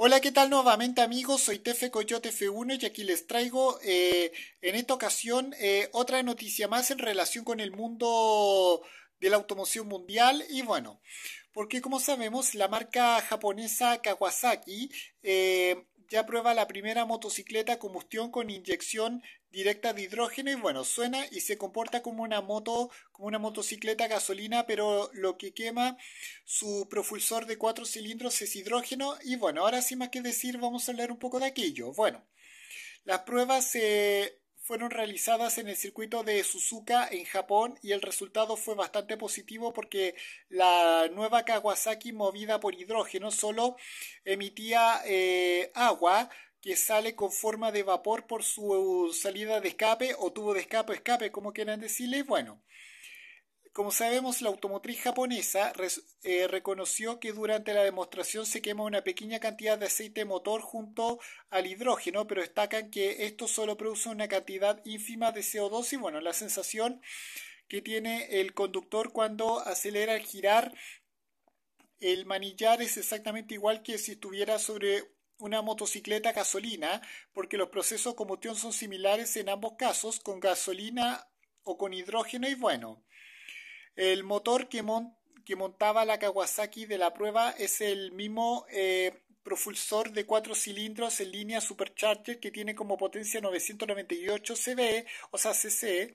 Hola, ¿qué tal nuevamente amigos? Soy Tefe Coyote F1 y aquí les traigo eh, en esta ocasión eh, otra noticia más en relación con el mundo de la automoción mundial y bueno, porque como sabemos la marca japonesa Kawasaki eh, ya prueba la primera motocicleta a combustión con inyección directa de hidrógeno y bueno, suena y se comporta como una moto, como una motocicleta gasolina, pero lo que quema su propulsor de cuatro cilindros es hidrógeno y bueno, ahora sin más que decir vamos a hablar un poco de aquello. Bueno, las pruebas se fueron realizadas en el circuito de Suzuka en Japón y el resultado fue bastante positivo porque la nueva Kawasaki movida por hidrógeno solo emitía eh, agua que sale con forma de vapor por su salida de escape o tubo de escape escape como quieran decirle. Bueno, como sabemos, la automotriz japonesa eh, reconoció que durante la demostración se quema una pequeña cantidad de aceite motor junto al hidrógeno, pero destacan que esto solo produce una cantidad ínfima de CO2 y bueno, la sensación que tiene el conductor cuando acelera al girar el manillar es exactamente igual que si estuviera sobre una motocicleta gasolina, porque los procesos de combustión son similares en ambos casos, con gasolina o con hidrógeno y bueno. El motor que, montaba la Kawasaki de la prueba es el mismo eh, propulsor de cuatro cilindros en línea Supercharger que tiene como potencia 998 CV, o sea CC,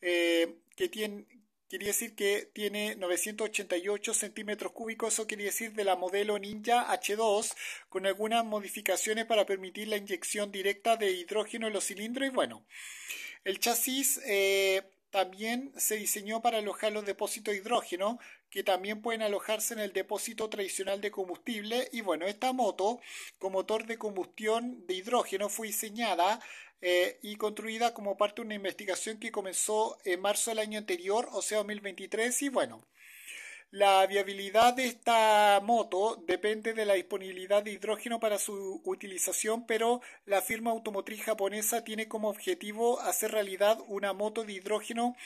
eh, que tiene, quiere decir que tiene 988 centímetros cúbicos, eso quiere decir de la modelo Ninja H2, con algunas modificaciones para permitir la inyección directa de hidrógeno en los cilindros. Y bueno, el chasis eh, también se diseñó para alojar los depósitos de hidrógeno, que también pueden alojarse en el depósito tradicional de combustible. Y bueno, esta moto con motor de combustión de hidrógeno fue diseñada eh, y construida como parte de una investigación que comenzó en marzo del año anterior, o sea, 2023. Y bueno, la viabilidad de esta moto depende de la disponibilidad de hidrógeno para su utilización, pero la firma automotriz japonesa tiene como objetivo hacer realidad una moto de hidrógeno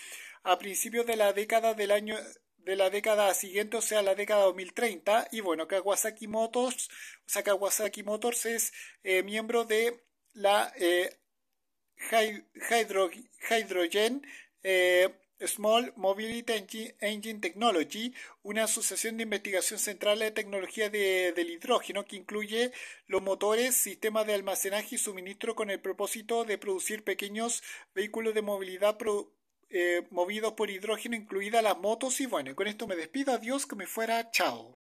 a principios de la década del año de la década siguiente, o sea, la década 2030. Y bueno, Kawasaki Motors, o sea, Kawasaki Motors es eh, miembro de la eh, Hydrogen eh, Small Mobility Engine Technology, una asociación de investigación central de tecnología del hidrógeno que incluye los motores, sistemas de almacenaje y suministro con el propósito de producir pequeños vehículos de movilidad eh, movidos por hidrógeno, incluidas las motos. Y bueno, con esto me despido. Adiós, que me fuera. Chao.